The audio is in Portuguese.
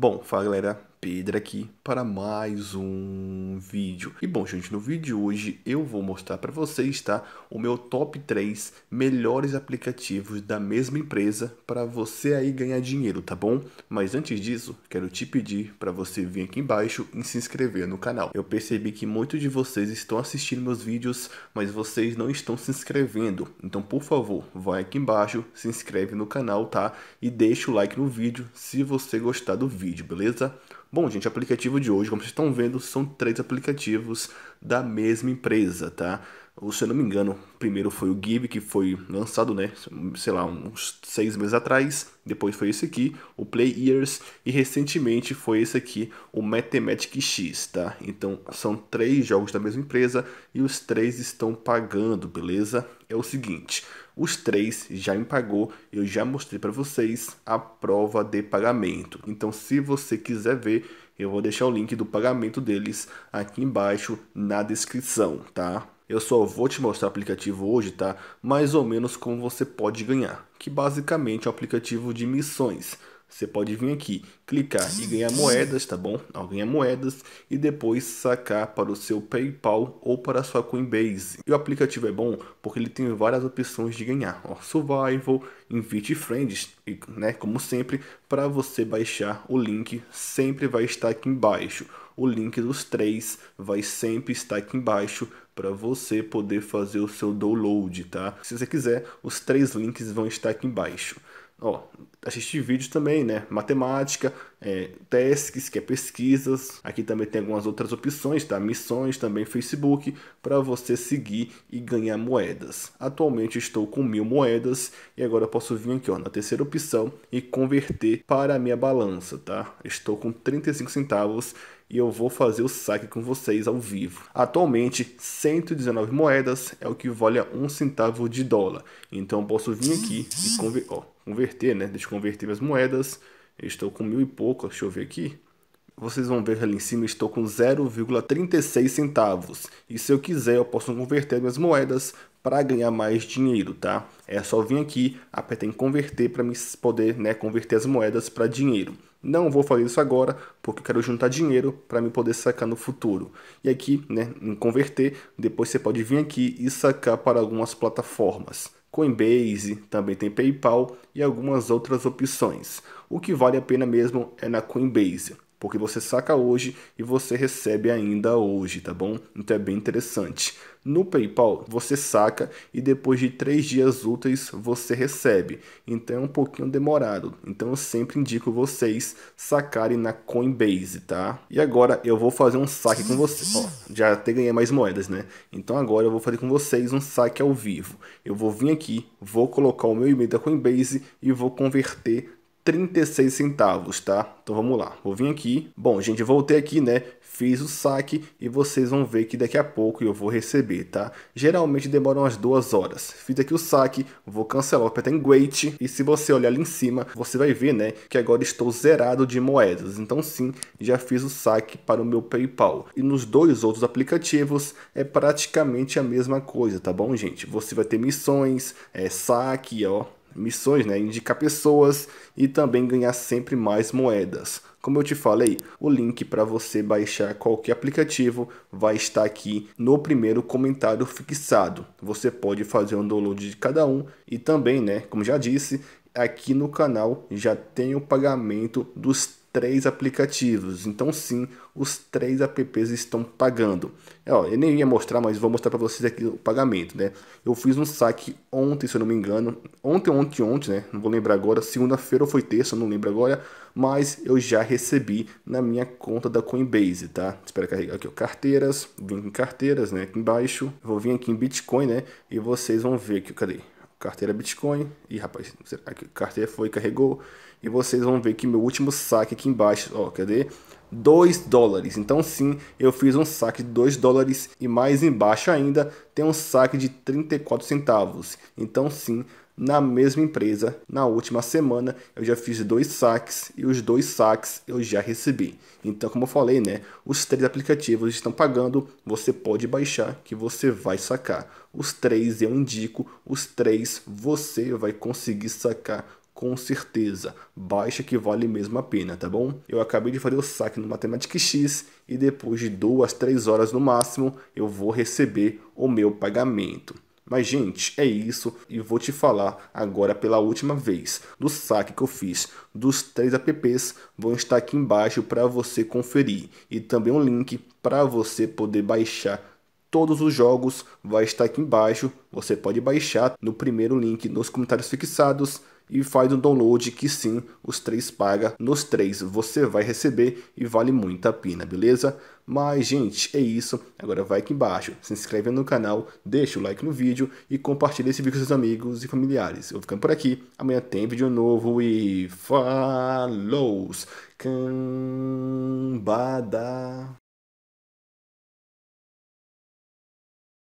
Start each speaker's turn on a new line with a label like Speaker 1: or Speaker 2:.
Speaker 1: Bom, fala galera, Pedro aqui para mais um vídeo. E bom, gente, no vídeo de hoje eu vou mostrar para vocês, tá? O meu top 3 melhores aplicativos da mesma empresa para você aí ganhar dinheiro, tá bom? Mas antes disso, quero te pedir para você vir aqui embaixo e se inscrever no canal. Eu percebi que muitos de vocês estão assistindo meus vídeos, mas vocês não estão se inscrevendo. Então, por favor, vai aqui embaixo, se inscreve no canal, tá? E deixa o like no vídeo se você gostar do vídeo, beleza? Bom, gente, o aplicativo de hoje, como vocês estão vendo, são três aplicativos da mesma empresa, tá? Se eu não me engano, primeiro foi o Give, que foi lançado, né, sei lá, uns seis meses atrás. Depois foi esse aqui, o Play Years. E recentemente foi esse aqui, o Mathematic X, tá? Então, são três jogos da mesma empresa e os três estão pagando, beleza? É o seguinte, os três já me pagou, eu já mostrei para vocês a prova de pagamento. Então, se você quiser ver, eu vou deixar o link do pagamento deles aqui embaixo na descrição, tá? Eu só vou te mostrar o aplicativo hoje, tá? Mais ou menos como você pode ganhar, que basicamente é um aplicativo de missões. Você pode vir aqui, clicar e ganhar moedas, tá bom? Ao ganhar moedas e depois sacar para o seu PayPal ou para a sua Coinbase. E o aplicativo é bom porque ele tem várias opções de ganhar. Ó, Survival, Invite Friends, e, né, como sempre, para você baixar o link sempre vai estar aqui embaixo. O link dos três vai sempre estar aqui embaixo para você poder fazer o seu download, tá? Se você quiser, os três links vão estar aqui embaixo. Ó, assistir vídeos também, né? Matemática, é, tasks, que é pesquisas. Aqui também tem algumas outras opções, tá? Missões, também Facebook, para você seguir e ganhar moedas. Atualmente estou com mil moedas e agora posso vir aqui, ó, na terceira opção e converter para a minha balança, tá? Estou com 35 centavos e eu vou fazer o saque com vocês ao vivo. Atualmente, 119 moedas é o que vale a um centavo de dólar. Então, posso vir aqui e conver ó, converter, né? Deixa eu converter minhas moedas. Eu estou com mil e pouco, deixa eu ver aqui. Vocês vão ver ali em cima, estou com 0,36 centavos. E se eu quiser, eu posso converter minhas moedas para ganhar mais dinheiro, tá? É só vir aqui, apertar em converter para me poder, né, converter as moedas para dinheiro. Não vou fazer isso agora, porque quero juntar dinheiro para me poder sacar no futuro. E aqui, né, em converter, depois você pode vir aqui e sacar para algumas plataformas. Coinbase, também tem PayPal e algumas outras opções. O que vale a pena mesmo é na Coinbase porque você saca hoje e você recebe ainda hoje, tá bom? Então é bem interessante. No PayPal você saca e depois de três dias úteis você recebe. Então é um pouquinho demorado. Então eu sempre indico vocês sacarem na Coinbase, tá? E agora eu vou fazer um saque com vocês. Ó, já até ganhei mais moedas, né? Então agora eu vou fazer com vocês um saque ao vivo. Eu vou vir aqui, vou colocar o meu e-mail da Coinbase e vou converter 36 centavos, tá? Então vamos lá, vou vir aqui. Bom, gente, voltei aqui, né? Fiz o saque e vocês vão ver que daqui a pouco eu vou receber, tá? Geralmente demora umas duas horas. Fiz aqui o saque, vou cancelar, vou apertar em Wait. E se você olhar ali em cima, você vai ver, né? Que agora estou zerado de moedas. Então sim, já fiz o saque para o meu PayPal. E nos dois outros aplicativos é praticamente a mesma coisa, tá bom, gente? Você vai ter missões, é, saque, ó missões, né, indicar pessoas e também ganhar sempre mais moedas. Como eu te falei, o link para você baixar qualquer aplicativo vai estar aqui no primeiro comentário fixado. Você pode fazer um download de cada um e também, né, como já disse, aqui no canal já tem o pagamento dos três aplicativos. Então sim, os três apps estão pagando. É, ó, eu nem ia mostrar, mas vou mostrar para vocês aqui o pagamento, né? Eu fiz um saque ontem, se eu não me engano. Ontem, ontem, ontem, né? Não vou lembrar agora. Segunda-feira ou foi terça, não lembro agora. Mas eu já recebi na minha conta da Coinbase, tá? Espera carregar aqui, ó, carteiras. Vim em carteiras, né? Aqui embaixo. Vou vir aqui em Bitcoin, né? E vocês vão ver aqui, cadê? Carteira Bitcoin. E rapaz, aqui, carteira foi, carregou. E vocês vão ver que meu último saque aqui embaixo, ó, cadê? 2 dólares. Então sim, eu fiz um saque de 2 dólares e mais embaixo ainda tem um saque de 34 centavos. Então sim, na mesma empresa, na última semana, eu já fiz dois saques e os dois saques eu já recebi. Então, como eu falei, né, os três aplicativos estão pagando, você pode baixar que você vai sacar. Os três eu indico, os três você vai conseguir sacar com certeza. Baixa que vale mesmo a pena, tá bom? Eu acabei de fazer o saque no Matemática X e depois de duas, três horas no máximo, eu vou receber o meu pagamento. Mas, gente, é isso. E vou te falar agora pela última vez. Do saque que eu fiz dos três apps vão estar aqui embaixo para você conferir. E também um link para você poder baixar todos os jogos. Vai estar aqui embaixo. Você pode baixar no primeiro link nos comentários fixados e faz um download que sim, os três paga. Nos três você vai receber e vale muito a pena, beleza? Mas, gente, é isso. Agora vai aqui embaixo, se inscreve no canal, deixa o like no vídeo e compartilha esse vídeo com seus amigos e familiares. Eu vou ficando por aqui. Amanhã tem vídeo novo e falou! Cambada!